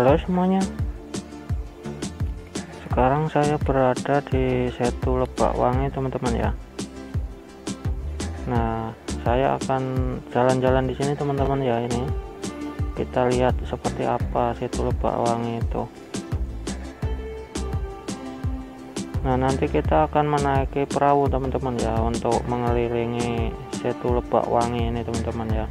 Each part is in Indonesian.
Halo semuanya. Sekarang saya berada di Setu Lebak Wangi teman-teman ya. Nah saya akan jalan-jalan di sini teman-teman ya ini. Kita lihat seperti apa Setu Lebak Wangi itu. Nah nanti kita akan menaiki perahu teman-teman ya untuk mengelilingi Setu Lebak Wangi ini teman-teman ya.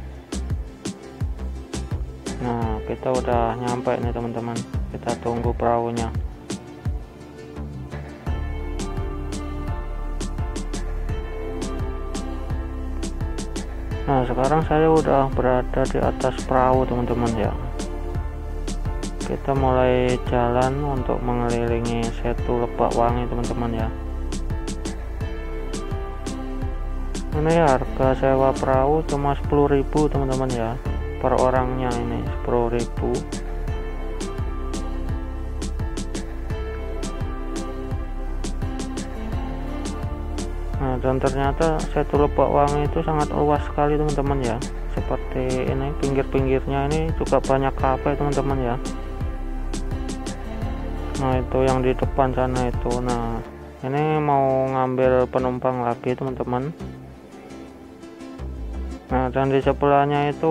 Nah kita udah nyampe nih teman-teman. Kita tunggu perahunya. Nah sekarang saya udah berada di atas perahu teman-teman ya. Kita mulai jalan untuk mengelilingi setu lebak wangi teman-teman ya. Ini harga sewa perahu cuma 10.000 teman-teman ya per orangnya ini 10.000 Nah dan ternyata Setu Lebak Wangi itu sangat luas sekali teman-teman ya. Seperti ini pinggir-pinggirnya ini juga banyak kafe teman-teman ya. Nah itu yang di depan sana itu. Nah ini mau ngambil penumpang lagi teman-teman. Nah dan di sebelahnya itu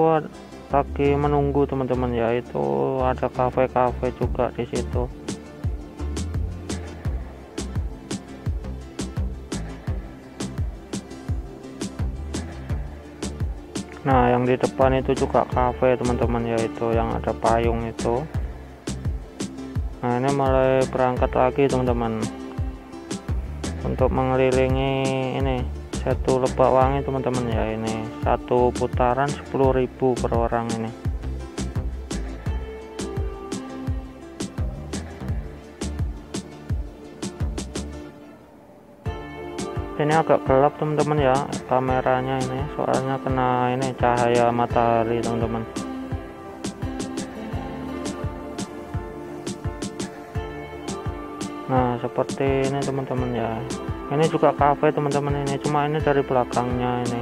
lagi menunggu teman-teman ya itu ada kafe-kafe juga di situ. Nah yang di depan itu juga kafe teman-teman ya itu yang ada payung itu. Nah ini mulai berangkat lagi teman-teman. Untuk mengelilingi ini satu lebak wangi teman-teman. Ya ini satu putaran 10.000 per orang ini. Ini agak gelap teman-teman ya kameranya ini. Soalnya kena ini cahaya matahari teman-teman nah seperti ini teman-teman ya. Ini juga cafe teman-teman ini. Cuma ini dari belakangnya ini.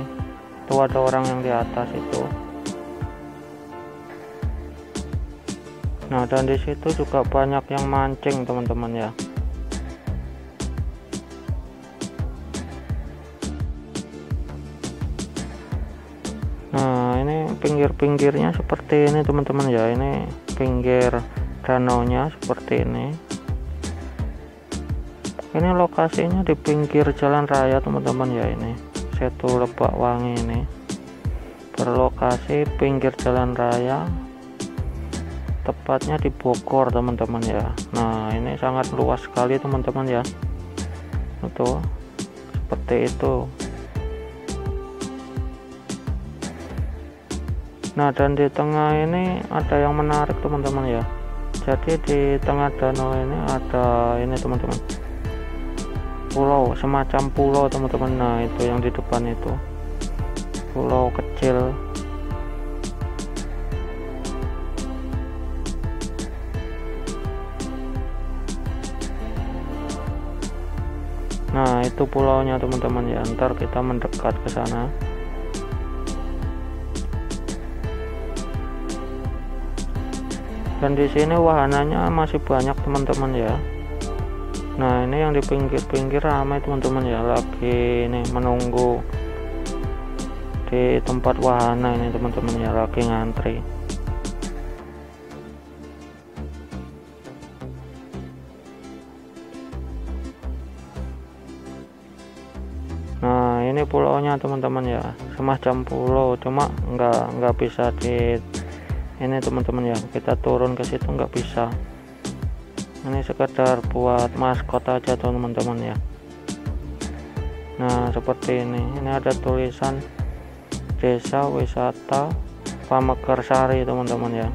Tuh ada orang yang di atas itu. Nah dan di situ juga banyak yang mancing teman-teman ya. Nah ini pinggir-pinggirnya seperti ini teman-teman ya. Ini pinggir danau nya seperti ini ini lokasinya di pinggir jalan raya teman-teman ya ini. Setu Lebak Wangi ini. Berlokasi pinggir jalan raya. Tepatnya di Bogor teman-teman ya. Nah ini sangat luas sekali teman-teman ya. Itu seperti itu. Nah dan di tengah ini ada yang menarik teman-teman ya. Jadi di tengah danau ini ada ini teman-teman pulau semacam pulau teman-teman. Nah itu yang di depan itu. Pulau kecil. Nah itu pulaunya teman-teman. Ya ntar kita mendekat ke sana. Dan di sini wahananya masih banyak teman-teman ya nah ini yang di pinggir-pinggir ramai teman-teman ya. Lagi ini menunggu di tempat wahana ini teman-teman ya. Lagi ngantri. Nah ini pulaunya teman-teman ya. Semacam pulau cuma nggak nggak bisa di ini teman-teman ya. Kita turun ke situ nggak bisa ini sekedar buat maskot aja teman-teman ya. Nah seperti ini. Ini ada tulisan desa wisata Pamekarsari teman-teman ya.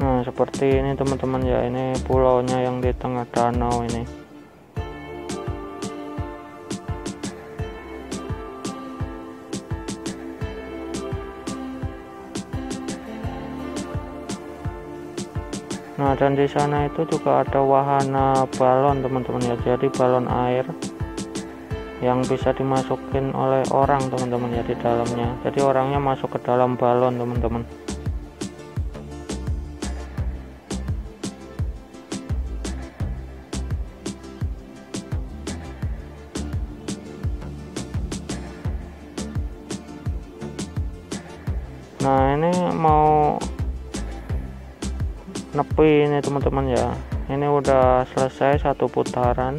Nah seperti ini teman-teman ya. Ini pulaunya yang di tengah danau ini nah dan di sana itu juga ada wahana balon teman-teman ya. Jadi balon air yang bisa dimasukin oleh orang teman-teman ya di dalamnya. Jadi orangnya masuk ke dalam balon teman-teman. Nah ini mau nepi ini teman-teman ya. Ini udah selesai satu putaran.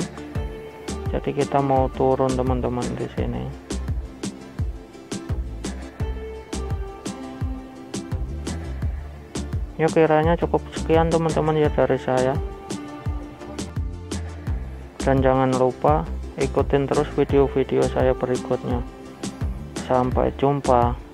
Jadi kita mau turun teman-teman di sini. Ya kiranya cukup sekian teman-teman ya dari saya. Dan jangan lupa ikutin terus video-video saya berikutnya. Sampai jumpa